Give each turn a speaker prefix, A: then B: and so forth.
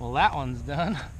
A: Well, that one's done.